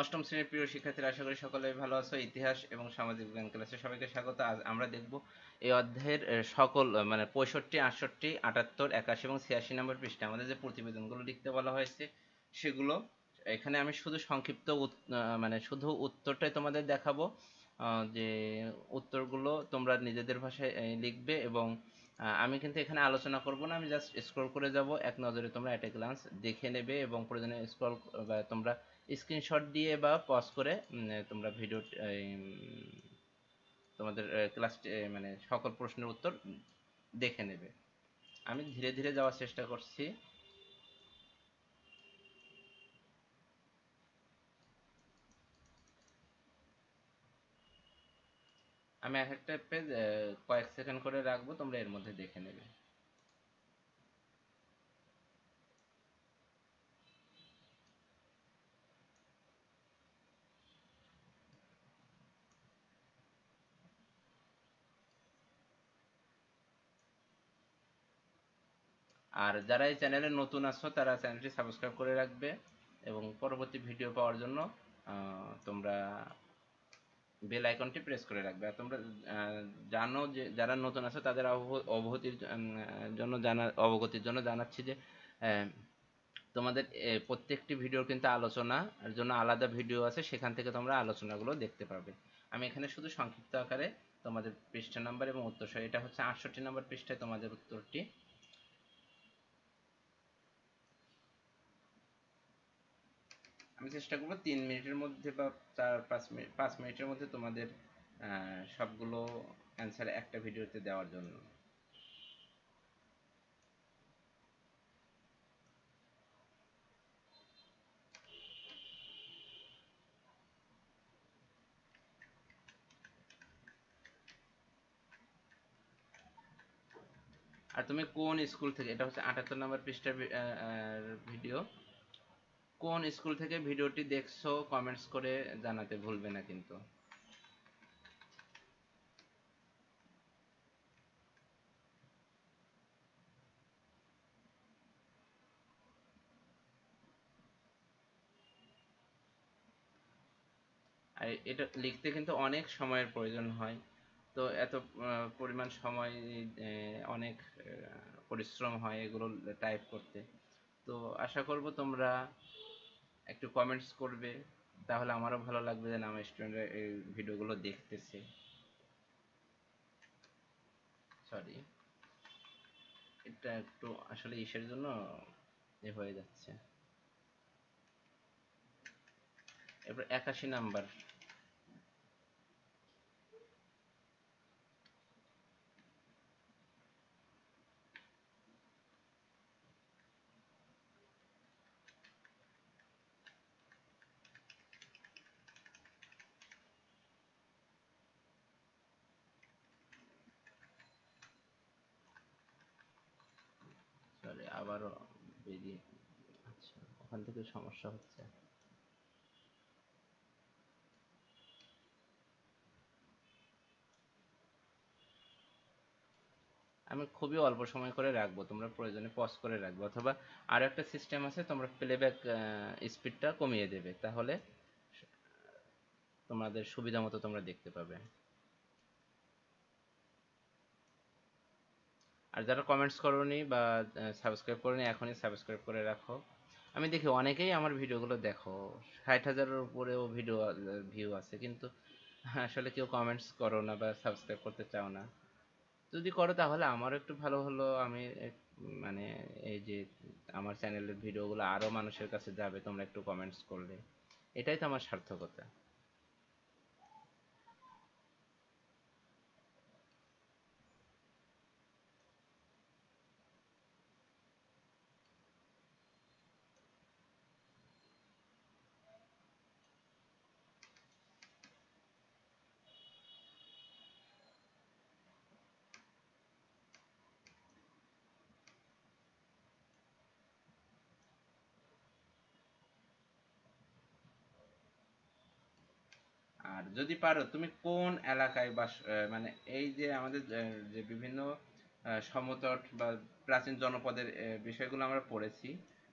অষ্টম শ্রেণির প্রিয় শিক্ষার্থীরা আশা করি সকলে ভালো আছো। ইতিহাস এবং সামাজিক বিজ্ঞান ক্লাসে সবাইকে স্বাগত। আজ আমরা দেখব এই অধ্যায়ের সকল মানে পঁয়ষট্টি, আটষট্টি, আটাত্তর, একাশি এবং ছিয়াশি নম্বর পৃষ্ঠে। আমাদের যে প্রতিবেদনগুলো লিখতে বলা হয়েছে, সেগুলো এখানে আমি শুধু সংক্ষিপ্ত মানে শুধু উত্তরটাই তোমাদের দেখাবো। যে উত্তরগুলো তোমরা নিজেদের ভাষায় লিখবে এবং আমি কিন্তু এখানে আলোচনা করব না, আমি জাস্ট স্ক্রল করে যাব। এক নজরে তোমরা অ্যাট এ গ্লান্স দেখে নেবে এবং প্রয়োজনে স্ক্রল তোমরা স্ক্রিনশট দিয়ে বা পজ করে তোমরা ভিডিও তোমাদের ক্লাস মানে সকল প্রশ্নের উত্তর দেখে নেবে। আমি ধীরে ধীরে যাওয়ার চেষ্টা করছি। আমি এক একটা পেজ কয়েক সেকেন্ড করে রাখব, তোমরা এর মধ্যে দেখে নেবে। আর যারা এই চ্যানেলে নতুন আছো, তারা চ্যানেলটি সাবস্ক্রাইব করে রাখবে এবং পরবর্তী ভিডিও পাওয়ার জন্য তোমরা বেল আইকনটি প্রেস করে রাখবে। আর তোমরা জানো যে, যারা নতুন আছো, তাদের অবগতির জন্য জানা, অবগতির জন্য জানাচ্ছি যে তোমাদের প্রত্যেকটি ভিডিওর কিন্তু আলোচনার জন্য আলাদা ভিডিও আছে, সেখান থেকে তোমরা আলোচনাগুলো দেখতে পাবে আমি এখানে শুধু সংক্ষিপ্ত আকারে তোমাদের পৃষ্ঠা নাম্বার এবং উত্তর এটা হচ্ছে আটষট্টি নম্বর পৃষ্ঠায় তোমাদের উত্তরটি আমি চেষ্টা করব তিন মিনিটের মধ্যে বা চার, পাঁচ মিনিট, পাঁচ মিনিটের মধ্যে তোমাদের সবগুলো অ্যান্সার একটা ভিডিওতে দেওয়ার জন্য। আর তুমি কোন স্কুল থেকে, এটা হচ্ছে আটাত্তর নম্বর পৃষ্ঠার ভিডিও। কোন স্কুল থেকে ভিডিওটি দেখছ কমেন্টস করে জানাতে ভুলবে না কিন্তু। আর এটা লিখতে কিন্তু অনেক সময়ের প্রয়োজন হয়। তো এত পরিমাণ সময় অনেক পরিশ্রম হয় এগুলো টাইপ করতে। তো আশা করব তোমরা একটু কমেন্টস করবে, তাহলে আমারও ভালো লাগবে যে আমার স্টুডেন্টরা এই ভিডিওগুলো দেখতেছে। সরি এটা একটু আসলে ইসের জন্য এ হয়ে যাচ্ছে। এরপর একাশি নাম্বার। আবারও বেরিয়ে আচ্ছা ওখান থেকে সমস্যা হচ্ছে। আমি খুবই অল্প সময় করে রাখব, তোমরা প্রয়োজনে পজ করে রাখব, অথবা আরও একটা সিস্টেম আছে, তোমরা প্লেব্যাক স্পিডটা কমিয়ে দেবে, তাহলে তোমাদের সুবিধা মতো তোমরা দেখতে পাবে। আর যারা কমেন্টস করনি বা সাবস্ক্রাইব করনি, এখনই সাবস্ক্রাইব করে রাখো। আমি দেখি অনেকেই আমার ভিডিওগুলো দেখো। ষাট হাজারের উপরেও ভিডিও ভিউ আছে, কিন্তু আসলে কেউ কমেন্টস করো না বা সাবস্ক্রাইব করতে চাও না। যদি করো তাহলে আমারও একটু ভালো হলো। আমি মানে এই যে আমার চ্যানেলের ভিডিওগুলো আরও মানুষের কাছে যাবে, তোমরা একটু কমেন্টস করলে। এটাই তো আমার সার্থকতা আর যদি পারো, তুমি কোন এলাকায় বাস মানে এই যে আমাদের যে বিভিন্ন সমতট বা প্রাচীন জনপদের বিষয়গুলো আমরা পড়েছি,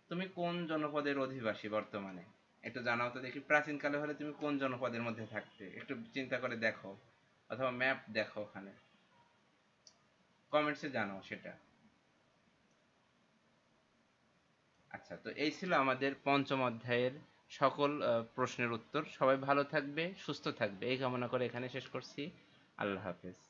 তুমি কোন জনপদের অধিবাসী বর্তমানে? একটু জানাও তো দেখি, প্রাচীনকালে হলে তুমি কোন জনপদের মধ্যে থাকতে? একটু চিন্তা করে দেখো, অথবা ম্যাপ দেখো ওখানে। কমেন্টসে জানাও সেটা। আচ্ছা তো এই ছিল আমাদের পঞ্চম অধ্যায়ের সকল প্রশ্নের উত্তর। সবাই ভালো থাকবে, সুস্থ থাকবে। এই কামনা করে এখানে শেষ করছি। আল্লাহ হাফেজ।